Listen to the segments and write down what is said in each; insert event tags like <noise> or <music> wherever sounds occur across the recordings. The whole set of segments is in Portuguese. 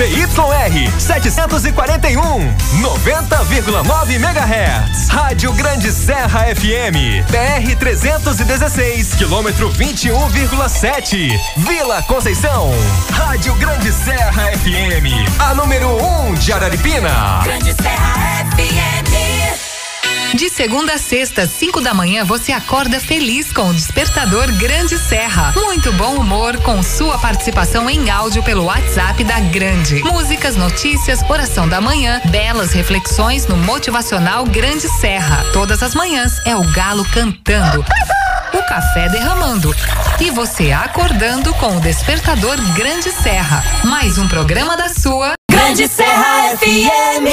ZYR 741, 90,9 MHz. Rádio Grande Serra FM, BR 316, quilômetro 21,7. Vila Conceição. Rádio Grande Serra FM, a número 1 um de Araripina. Grande Serra FM. De segunda a sexta, 5 da manhã, você acorda feliz com o Despertador Grande Serra. Muito bom humor com sua participação em áudio pelo WhatsApp da Grande. Músicas, notícias, oração da manhã, belas reflexões no motivacional Grande Serra. Todas as manhãs é o galo cantando. O café derramando e você acordando com o Despertador Grande Serra. Mais um programa da sua Grande Serra FM.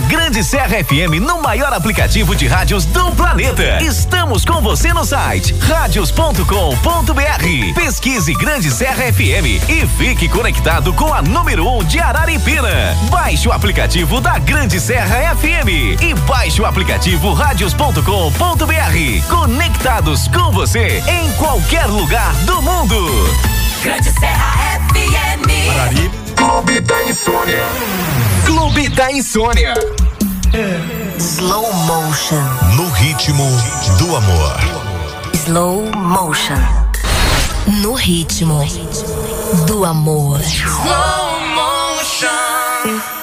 Grande Serra FM no maior aplicativo de rádios do planeta. Estamos com você no site radios.com.br. Pesquise Grande Serra FM e fique conectado com a número 1 um de Araripina. Baixe o aplicativo da Grande Serra FM e baixe o aplicativo radios.com.br. Conectados com você em qualquer lugar do mundo. Grande Serra FM. Clube da Insônia. Clube da Insônia. Slow motion. No ritmo do amor. Slow motion. No ritmo do amor. Slow motion.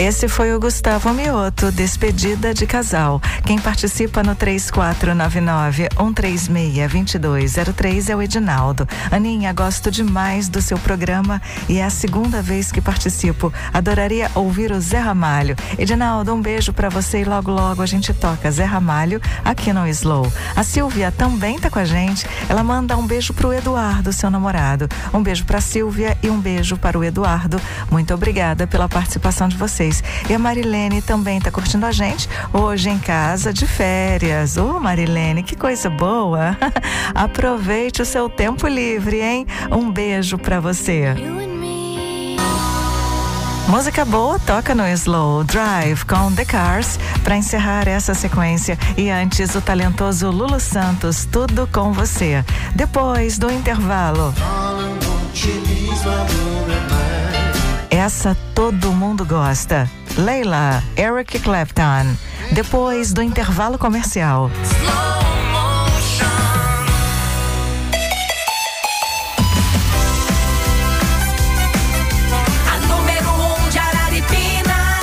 Esse foi o Gustavo Mioto, despedida de casal. Quem participa no 3499-136-2203 é o Edinaldo. Aninha, gosto demais do seu programa e é a segunda vez que participo. Adoraria ouvir o Zé Ramalho. Edinaldo, um beijo para você e logo logo a gente toca Zé Ramalho aqui no Slow. A Silvia também tá com a gente. Ela manda um beijo pro Eduardo, seu namorado. Um beijo pra Silvia e um beijo para o Eduardo. Muito obrigada pela participação de vocês. E a Marilene também está curtindo a gente hoje em casa de férias. Ô, Marilene, que coisa boa! <laughs> Aproveite o seu tempo livre, hein? Um beijo para você. Música boa toca no Slow Drive com The Cars para encerrar essa sequência. E antes, o talentoso Lulu Santos, tudo com você. Depois do intervalo. Essa todo mundo gosta. Leila, Eric Clapton. Depois do intervalo comercial. Slow motion. A número 1 de Araripina.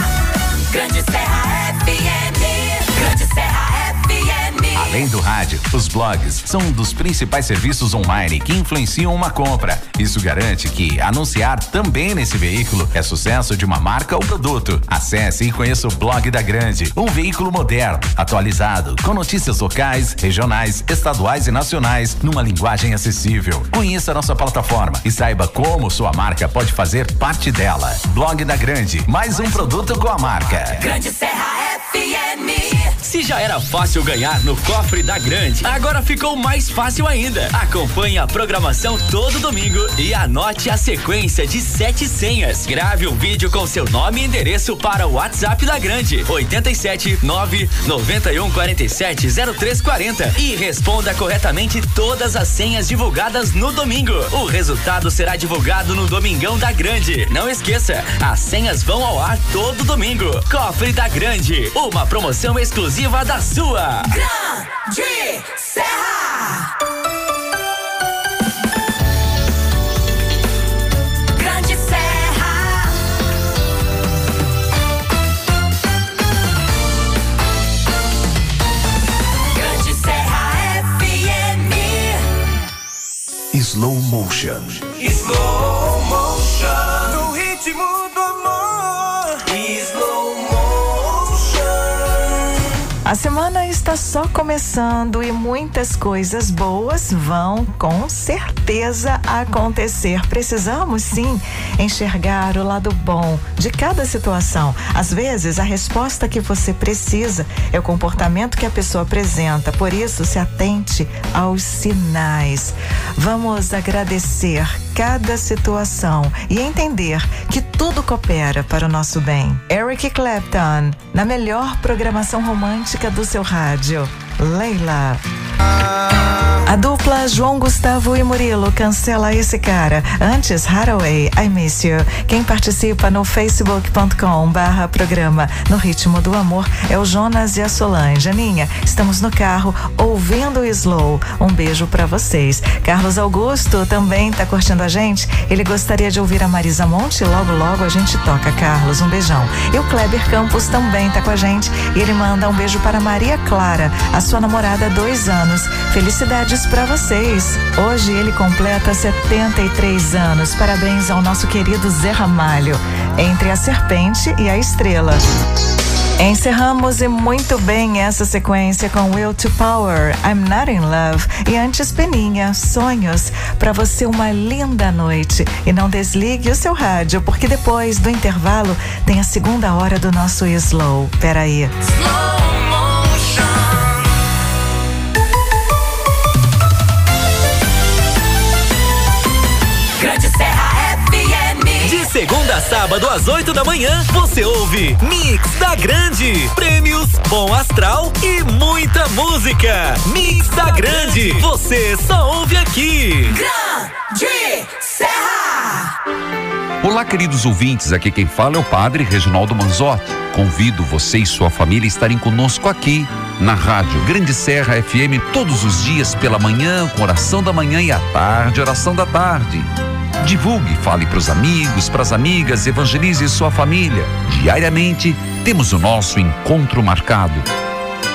Grande Serra FM. Grande Serra FM. Além do rádio, os blogs são um dos principais serviços online que influenciam uma compra. Isso garante que anunciar também nesse veículo é sucesso de uma marca ou produto. Acesse e conheça o blog da Grande, um veículo moderno, atualizado, com notícias locais, regionais, estaduais e nacionais, numa linguagem acessível. Conheça nossa plataforma e saiba como sua marca pode fazer parte dela. Blog da Grande, mais um produto com a marca. Grande Serra FM. Se já era fácil ganhar no cofre da Grande, agora ficou mais fácil ainda. Acompanhe a programação todo domingo e anote a sequência de sete senhas. Grave um vídeo com seu nome e endereço para o WhatsApp da Grande, 87 9 91 47 0340 e responda corretamente todas as senhas divulgadas no domingo. O resultado será divulgado no Domingão da Grande. Não esqueça, as senhas vão ao ar todo domingo. Cofre da Grande, uma promoção exclusiva da sua. Grande só começando e muitas coisas boas vão com certeza acontecer. Precisamos sim enxergar o lado bom de cada situação. Às vezes, a resposta que você precisa é o comportamento que a pessoa apresenta. Por isso, se atente aos sinais. Vamos agradecer cada situação e entender que tudo coopera para o nosso bem. Eric Clapton, na melhor programação romântica do seu rádio. Leila. A dupla João Gustavo e Murilo cancela esse cara. Antes, Haraway, I Miss You. Quem participa no facebook.com barra programa No Ritmo do Amor é o Jonas e a Solange. Aninha, estamos no carro ouvindo o Slow. Um beijo para vocês. Carlos Augusto também tá curtindo a gente. Ele gostaria de ouvir a Marisa Monte. Logo, logo a gente toca. Carlos, um beijão. E o Kleber Campos também tá com a gente. E ele manda um beijo para Maria Clara, a sua namorada há dois anos. Felicidades para vocês. Hoje ele completa 73 anos. Parabéns ao nosso querido Zé Ramalho. Entre a serpente e a estrela. Encerramos e muito bem essa sequência com Will to Power, I'm Not in Love e antes Peninha, Sonhos. Para você uma linda noite e não desligue o seu rádio porque depois do intervalo tem a segunda hora do nosso Slow. Peraí. Slow motion. Segunda a sábado às 8 da manhã, você ouve Mix da Grande. Prêmios, bom astral e muita música. Mix da Grande. Você só ouve aqui. Grande Serra. Olá, queridos ouvintes. Aqui quem fala é o Padre Reginaldo Manzotti. Convido você e sua família a estarem conosco aqui na rádio Grande Serra FM todos os dias pela manhã, com oração da manhã e à tarde, oração da tarde. Divulgue, fale para os amigos, para as amigas, evangelize sua família. Diariamente temos o nosso encontro marcado.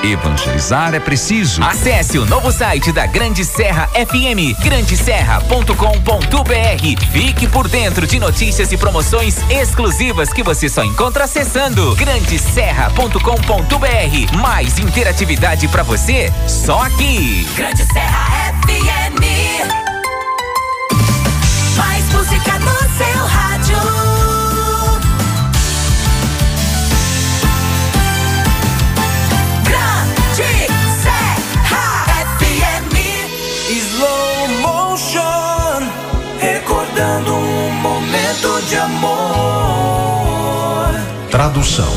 Evangelizar é preciso. Acesse o novo site da Grande Serra FM, grandeserra.com.br. Fique por dentro de notícias e promoções exclusivas que você só encontra acessando grandeserra.com.br. Mais interatividade para você só aqui. Grande Serra FM. Seu rádio. Grande Serra FM. Slow motion, recordando um momento de amor. Tradução: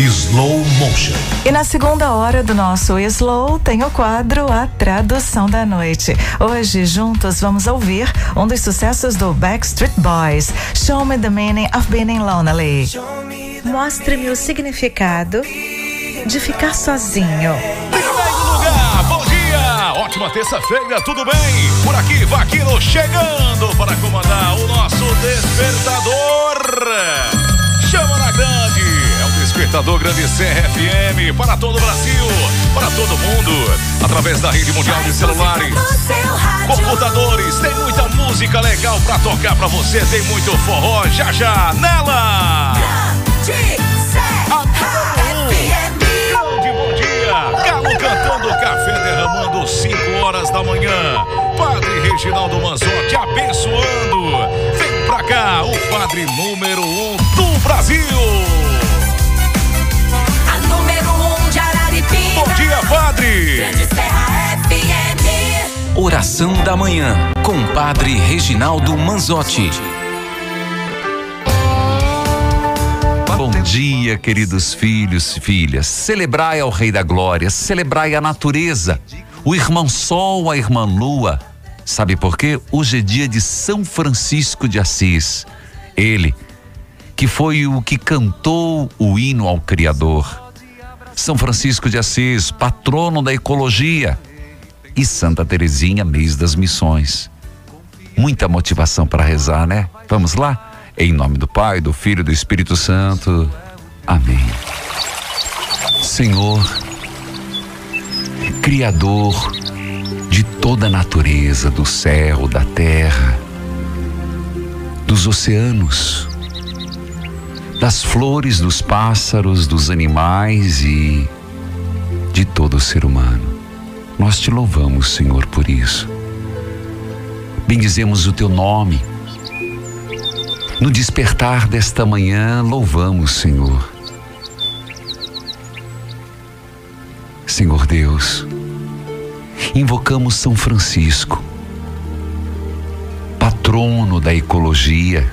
Slow motion. E na segunda hora do nosso Slow tem o quadro A Tradução da Noite. Hoje, juntos, vamos ouvir um dos sucessos do Backstreet Boys, Show Me the Meaning of Being Lonely. Mostre-me o significado de ficar sozinho. Primeiro lugar, bom dia! Ótima terça-feira, tudo bem? Por aqui, Vaquino chegando para comandar o nosso despertador. Despertador Grande Serra FM para todo o Brasil, para todo mundo, através da rede mundial de celulares. Computadores, tem muita música legal pra tocar pra você, tem muito forró já já nela. Bom dia! Galo cantando, café derramando, 5 horas da manhã. Padre Reginaldo Manzotti abençoando. Vem pra cá, o padre número Oração da manhã com Padre Reginaldo Manzotti. Bom dia, queridos filhos e filhas. Celebrai ao Rei da Glória, celebrai a natureza, o irmão Sol, a irmã Lua. Sabe por quê? Hoje é dia de São Francisco de Assis. Ele, que foi o que cantou o hino ao Criador. São Francisco de Assis, patrono da ecologia. E Santa Teresinha, mês das missões. Muita motivação para rezar, né? Vamos lá? Em nome do Pai, do Filho e do Espírito Santo. Amém. Senhor, Criador de toda a natureza, do céu, da terra, dos oceanos, das flores, dos pássaros, dos animais e de todo ser humano. Nós te louvamos, Senhor, por isso. Bendizemos o teu nome. No despertar desta manhã, louvamos, Senhor. Senhor Deus, invocamos São Francisco, patrono da ecologia,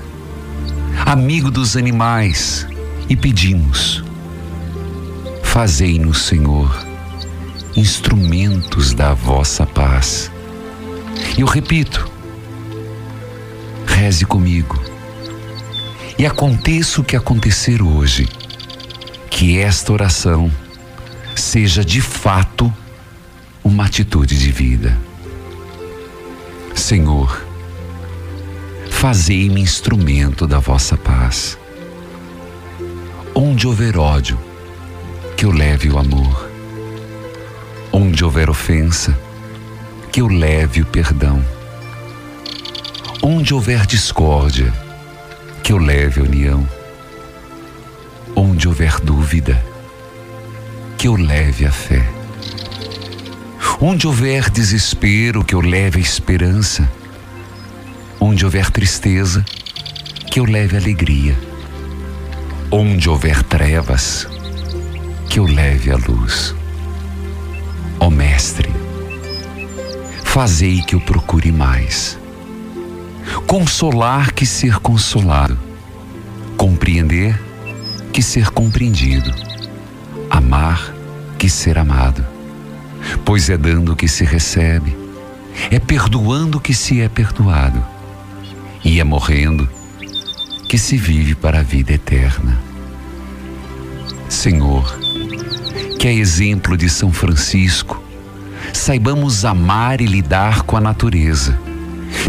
amigo dos animais, e pedimos: fazei-nos, Senhor, instrumentos da vossa paz. Eu repito, reze comigo. E aconteça o que acontecer hoje, que esta oração seja de fato uma atitude de vida. Senhor, fazei-me instrumento da vossa paz. Onde houver ódio, que eu leve o amor. Onde houver ofensa, que eu leve o perdão. Onde houver discórdia, que eu leve a união. Onde houver dúvida, que eu leve a fé. Onde houver desespero, que eu leve a esperança. Onde houver tristeza, que eu leve alegria. Onde houver trevas, que eu leve a luz. Ó Mestre, fazei que eu procure mais. Consolar que ser consolado. Compreender que ser compreendido. Amar que ser amado. Pois é dando que se recebe, é perdoando que se é perdoado, e é morrendo que se vive para a vida eterna. Senhor, que é exemplo de São Francisco, saibamos amar e lidar com a natureza,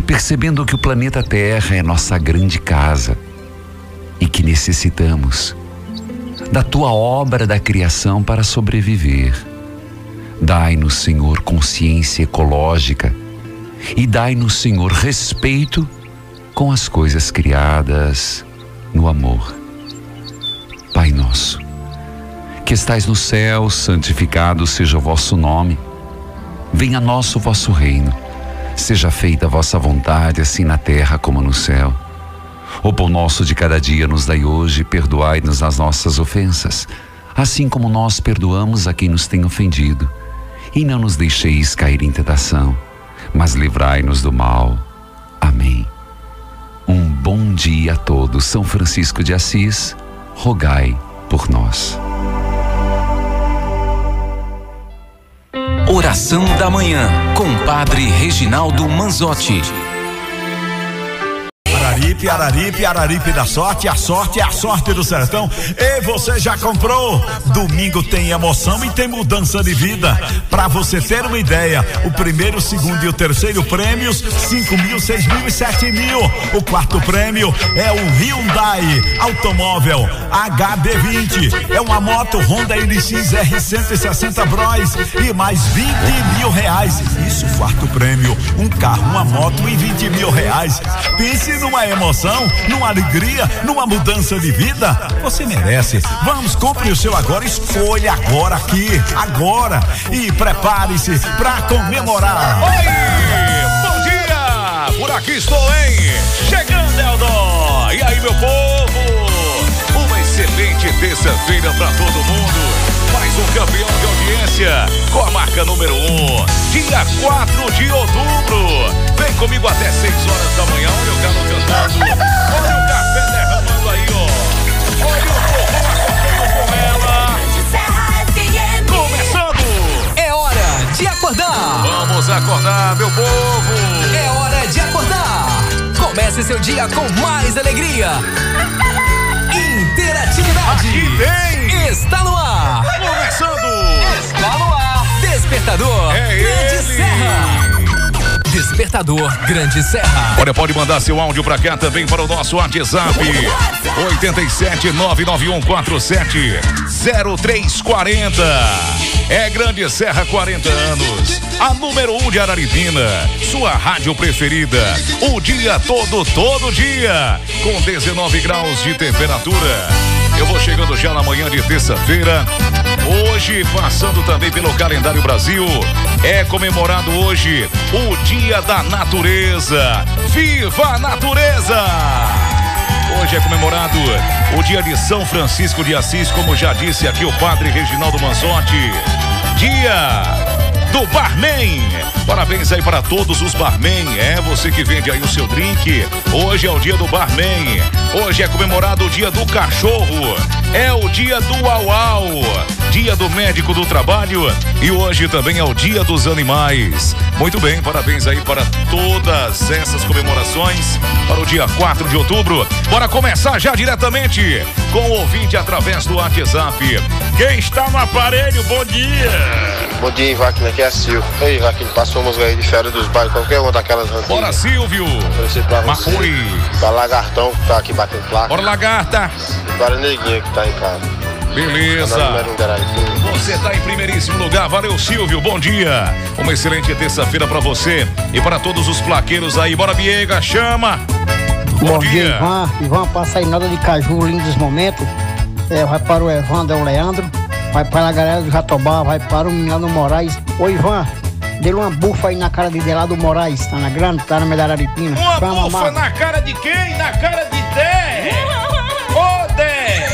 percebendo que o planeta Terra é nossa grande casa e que necessitamos da tua obra da criação para sobreviver. Dai-nos, Senhor, consciência ecológica e dai-nos, Senhor, respeito com as coisas criadas no amor. Pai nosso, que estais no céu, santificado seja o vosso nome. Venha a nós o vosso reino. Seja feita a vossa vontade, assim na terra como no céu. O pão nosso de cada dia nos dai hoje, perdoai-nos as nossas ofensas, assim como nós perdoamos a quem nos tem ofendido. E não nos deixeis cair em tentação, mas livrai-nos do mal. Amém. Um bom dia a todos. São Francisco de Assis, rogai por nós. Oração da Manhã, com Padre Reginaldo Manzotti. Araripe, Araripe, Araripe da sorte, a sorte é a sorte do sertão. E você já comprou? Domingo tem emoção e tem mudança de vida. Para você ter uma ideia, o primeiro, o segundo e o terceiro prêmios, cinco mil, seis mil e sete mil. O quarto prêmio é o Hyundai automóvel HB20. É uma moto Honda NX R160 Bros e mais 20 mil reais. Isso, quarto prêmio, um carro, uma moto e 20 mil reais. Pense numa emoção, numa alegria, numa mudança de vida. Você merece. Vamos, compre o seu agora, escolha agora aqui, agora. E prepare-se para comemorar. Oi! Bom dia! Por aqui estou, hein? Chegando, Eldon! E aí, meu povo? Uma excelente terça-feira para todo mundo. Com a marca número 1. Um, dia 4 de outubro. Vem comigo até 6 horas da manhã. Olha o galo cantando. Olha o café derramando aí, ó. Olha o forró acordando com ela. Começando! É hora de acordar! Vamos acordar, meu povo! É hora de acordar! Comece seu dia com mais alegria! Interatividade! Aqui tem! Está no ar! Começando! Está no ar! Despertador É Grande ele. Serra! Despertador Grande Serra! Olha, pode mandar seu áudio pra cá também para o nosso WhatsApp. 87 99147 0340. É Grande Serra 40 anos. A número 1 um de Araripina. Sua rádio preferida. O dia todo, todo dia. Com 19 graus de temperatura. Eu vou chegando já na manhã de terça-feira. Hoje, passando também pelo calendário Brasil, é comemorado hoje o Dia da Natureza. Viva a natureza! Hoje é comemorado o dia de São Francisco de Assis, como já disse aqui o padre Reginaldo Manzotti. Dia do Barman. Parabéns aí para todos os barman. É você que vende aí o seu drink. Hoje é o dia do barman. Hoje é comemorado o dia do cachorro. É o dia do au-au. Dia do médico do trabalho. E hoje também é o dia dos animais. Muito bem, parabéns aí para todas essas comemorações para o dia 4 de outubro. Bora começar já diretamente com o ouvinte através do WhatsApp. Quem está no aparelho, bom dia. Bom dia, Ivaquina, aqui é a Sil. Ei, Ivaquina, passou umas aí de férias dos bairros, qualquer uma daquelas antigas. Bora, Silvio. Oferecer pra você. Macuri. Pra Lagartão, que tá aqui batendo placa. Bora, lagarta. E para Neguinha, que tá em casa. Beleza. Tá um. Você está em primeiríssimo lugar. Valeu, Silvio. Bom dia. Uma excelente terça-feira para você e para todos os plaqueiros aí. Bora, Biega, chama. Bom, dia. Ivan. Ivan, passa aí nada de caju, lindos momentos. É, vai para o Evandro, é o Leandro. Vai para a galera do Jatobá, vai para o Milano Moraes. Ô, Ivan, dê uma bufa aí na cara de Delado Moraes. Tá na grande, tá na medalha Aripina. Uma Chama, bufa Marcos. na cara de quem? Na cara de Dé. Ô, Dé.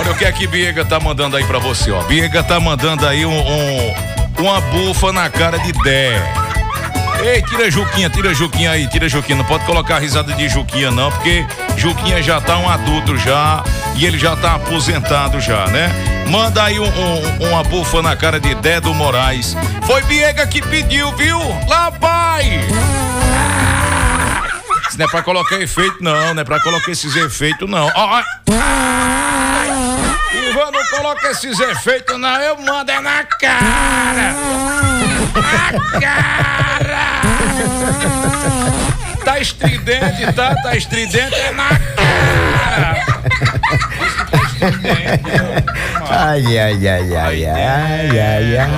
Olha o que é que Biega tá mandando aí pra você, ó. Biega tá mandando aí um, um- uma bufa na cara de Dé. Ei, tira Juquinha, tira Juquinha aí, tira Juquinha. Não pode colocar risada de Juquinha, não, porque Juquinha já tá um adulto já e ele já tá aposentado já, né? Manda aí um- um- uma bufa na cara de Dedo Moraes. Foi Biega que pediu, viu? Lá vai! Isso não é pra colocar efeito, não. Não é pra colocar esses efeitos, não. Ó. Ivan, não coloca esses efeitos, não. Eu mando é na cara. Na cara. Tá estridente, tá? Tá estridente, é na cara. Ai, ai, ai, ai, ai, ai, ai.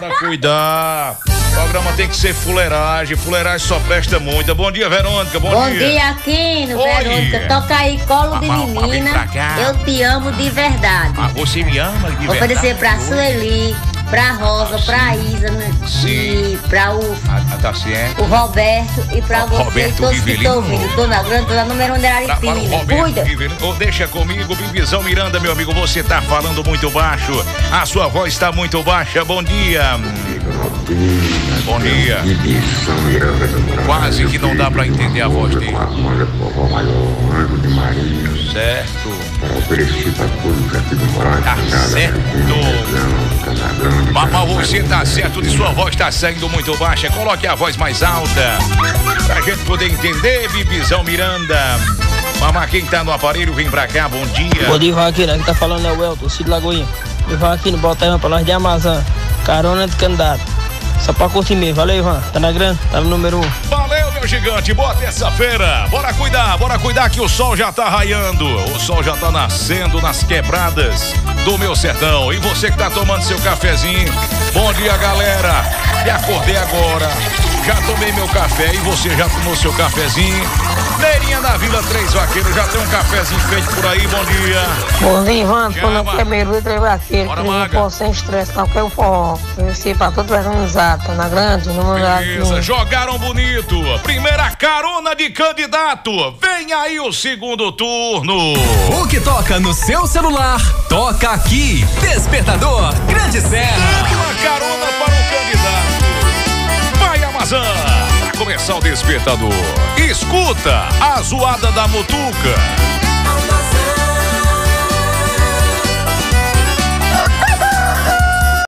Bora cuidar. O programa tem que ser fuleiragem. Fuleiragem só presta muito. Bom dia, Verônica. Bom, Bom dia, Aquino, Oi. Verônica. Toca aí, colo de menina. Eu te amo de verdade. Ah, você me ama de Vou oferecer pra verdade? Sueli, pra Rosa, pra Isa né? e pra o, Ah, tá certo. o Roberto e pra Ó, você Roberto todos que Rivelino. estão ouvindo. Dona Grande, Dona Número 1 da Pra, para o Aripina. Roberto Cuida. Ô, deixa comigo, Bibizão Miranda, meu amigo. Você tá falando muito baixo. A sua voz está muito baixa. Bom dia. Bom dia. Quase que não dá pra entender a voz dele. Certo. Tá certo. Mas você tá certo de sua voz tá saindo muito baixa. Coloque a voz mais alta. Pra gente poder entender, Bibizão Miranda. Mamá, quem tá no aparelho, vem pra cá, bom dia. Bom dia, Ivan. Aqui tá falando é o Elton, Cid Lagoinha. Ivan Aquino, bota aí uma pra nós de Amazon. Carona de candidato. Só pra curtir mesmo. Valeu, Ivan. Tá na grande, tá no número um. Gigante. Boa terça-feira. Bora cuidar, bora cuidar que o sol já tá raiando. O sol já tá nascendo nas quebradas do meu sertão. E você que tá tomando seu cafezinho. Bom dia, galera. Me acordei agora. Já tomei meu café e você já tomou seu cafezinho. Neirinha da Vila Três Vaqueiros, já tem um cafezinho feito por aí. Bom dia. Bom dia, Ivan. Tô no Chama. primeiro livro aqui. Bora, Que não posso sem estresse, não. Que é o forró. Conheci pra todo. Tá na grande, no número Beleza, jogaram bonito. Primeira carona de candidato. Vem aí o segundo turno. O que toca no seu celular, toca aqui. Despertador, Grande Serra. Uma carona para. Amazon. Pra começar o despertador. Escuta a zoada da mutuca.